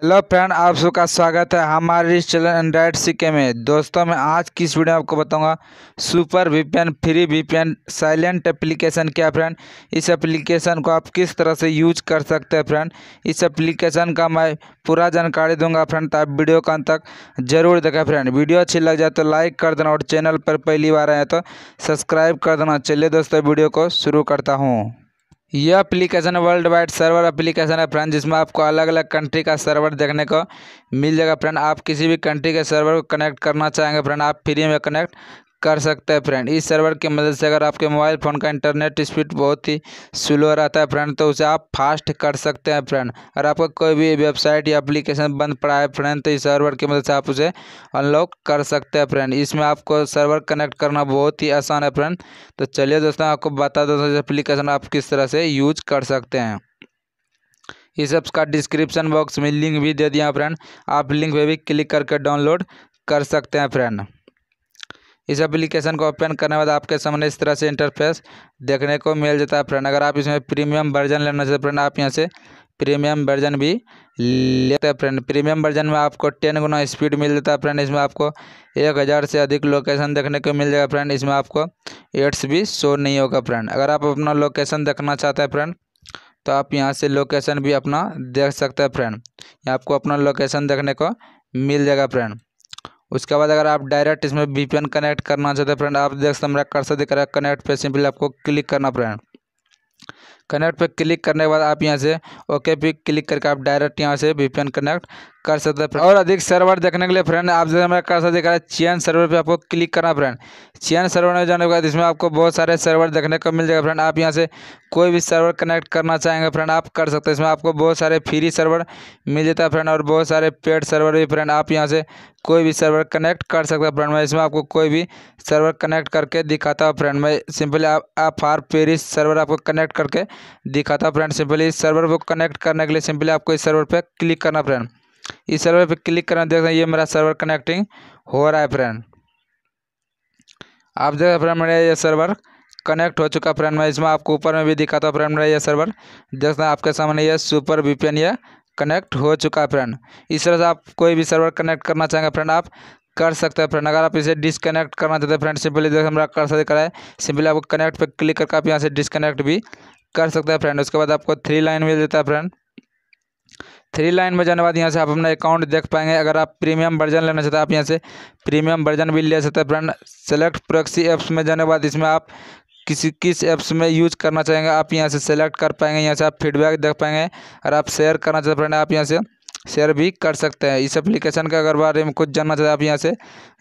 Hello friend, आप सबका स्वागत है हमारे इस चैनल एंड्रॉइड सीके में। दोस्तों, मैं आज की इस वीडियो में आपको बताऊँगा super VPN free VPN silent application क्या फ्रेंड? इस एप्लीकेशन को आप किस तरह से यूज़ कर सकते हैं फ्रेंड? इस एप्लीकेशन का मैं पूरा जानकारी दूँगा फ्रेंड तो आप वीडियो का अंत तक ज़रूर देखें फ्रेंड। वीडियो अच्छी लग जाए तो लाइक कर देना और चैनल पर पहली बार आए तो सब्सक्राइब कर देना। चलिए दोस्तों, वीडियो को शुरू करता हूँ। यह application world wide server application है फ्रेंड जिसमें आपको अलग अलग कंट्री का सर्वर देखने को मिल जाएगा। फ्रेंड आप किसी भी कंट्री के सर्वर को कनेक्ट करना चाहेंगे फ्रेंड आप फ्री में कनेक्ट कर सकते हैं फ्रेंड इस सर्वर की मदद से अगर आपके मोबाइल फ़ोन का इंटरनेट स्पीड बहुत ही स्लो रहता है फ्रेंड तो उसे आप फास्ट कर सकते हैं फ्रेंड अगर आपका कोई भी वेबसाइट या एप्लीकेशन बंद पड़ा है फ्रेंड तो इस सर्वर की मदद से आप उसे अनलॉक कर सकते हैं फ्रेंड इसमें आपको सर्वर कनेक्ट करना बहुत ही आसान है फ्रेंड तो चलिए दोस्तों, आपको बता दो एप्लीकेशन आप किस तरह से यूज़ कर सकते हैं। इस एप्स का डिस्क्रिप्शन बॉक्स में लिंक भी दे दिया फ्रेंड आप लिंक पे भी क्लिक करके डाउनलोड कर सकते हैं फ्रेंड इस एप्लीकेशन को ओपन करने के बाद आपके सामने इस तरह से इंटरफेस देखने को मिल जाता है फ्रेंड अगर आप इसमें प्रीमियम वर्जन लेना चाहते फ्रेंड आप यहाँ से प्रीमियम वर्जन भी लेते हैं फ्रेंड प्रीमियम वर्जन में आपको टेन गुना स्पीड मिल जाता है फ्रेंड इसमें आपको एक हज़ार से अधिक लोकेशन देखने को मिल जाएगा फ्रेंड इसमें आपको एड्स भी शो नहीं होगा फ्रेंड अगर आप अपना लोकेशन देखना चाहते हैं फ्रेंड तो आप यहाँ से लोकेशन भी अपना देख सकते हैं फ्रेंड आपको अपना लोकेशन देखने को मिल जाएगा फ्रेंड उसके बाद अगर आप डायरेक्ट इसमें वी कनेक्ट करना चाहते हैं फ्रेंड आप देख सकते मेरा कर्सर दिख रहा है कनेक्ट पे। सिंपली आपको क्लिक करना फ्रेंड कनेक्ट पे क्लिक करने के बाद आप यहाँ से ओके पे क्लिक करके आप डायरेक्ट यहाँ से वी कनेक्ट कर सकते हैं और अधिक सर्वर देखने के लिए फ्रेंड, आप जैसे मेरा कर्सर दिख रहा है चेन सर्वर पे आपको क्लिक करना फ्रेंड। चेन सर्वर में जाने के बाद इसमें आपको बहुत सारे सर्वर देखने को मिल जाएगा फ्रेंड। आप यहाँ से कोई भी सर्वर कनेक्ट करना चाहेंगे फ्रेंड, आप कर सकते हैं। इसमें आपको बहुत सारे फ्री सर्वर मिल जाता है फ्रेंड और बहुत सारे पेड सर्वर भी फ्रेंड आप यहाँ से कोई भी सर्वर कनेक्ट कर सकते हैं फ्रेंड। मैं इसमें आपको कोई भी सर्वर कनेक्ट करके दिखाता हूँ फ्रेंड। मैं सिंपली आप आप फार पेरिस सर्वर आपको कनेक्ट करके दिखाता हूँ फ्रेंड। सिंपली इस सर्वर को कनेक्ट करने के लिए सिंपली आपको इस सर्वर पर क्लिक करना फ्रेंड। इस सर्वर पे क्लिक करना, देख रहे हैं, ये मेरा सर्वर कनेक्टिंग हो रहा है फ्रेंड आप देख फ्रेंड मेरा ये सर्वर कनेक्ट हो चुका फ्रेंड मैं इसमें आपको ऊपर में भी दिखाता हूँ फ्रेंड मेरा ये सर्वर. देख हैं, आपके सामने ये सुपर वीपीएन ये कनेक्ट हो चुका है फ्रेंड इस तरह से आप कोई भी सर्वर कनेक्ट करना चाहेंगे फ्रेंड आप कर सकते हैं फ्रेंड अगर आप इसे डिसकनेक्ट करना चाहते हैं फ्रेंड सिंपली देखो मेरा कर सकते है. सिंपली आपको कनेक्ट पर क्लिक करके आप यहाँ से डिसकनेक्ट भी कर सकते हैं फ्रेंड उसके बाद आपको थ्री लाइन मिल जाता है फ्रेंड थ्री लाइन में जाने बाद यहाँ से आप अपना अकाउंट देख पाएँगे। अगर आप प्रीमियम वर्जन लेना चाहते हैं, आप यहाँ से प्रीमियम वर्जन भी ले सकते हैं। फ्रेंड सेलेक्ट प्रोक्सी ऐप्स में जाने बाद इसमें आप किसी, किस ऐप्स में यूज़ करना चाहेंगे, आप यहाँ से सेलेक्ट कर पाएँगे। यहाँ से आप फीडबैक देख पाएँगे और आप शेयर करना चाहते फ्रेंड आप यहाँ से शेयर भी कर सकते हैं। इस एप्लीकेशन के अगर बारे में कुछ जानना चाहते हैं, आप यहाँ से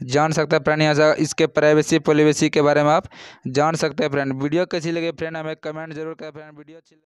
जान सकते हैं फ्रेंड यहाँ से इसके प्राइवेसी पॉलिवेसी के बारे में आप जान सकते हैं फ्रेंड वीडियो कैसी लगी फ्रेंड हमें कमेंट ज़रूर करें फ्रेंड वीडियो अच्छी